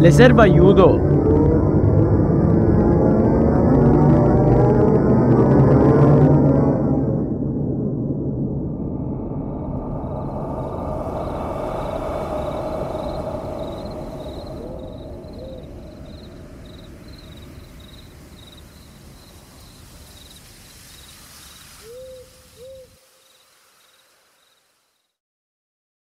Le serve aiuto!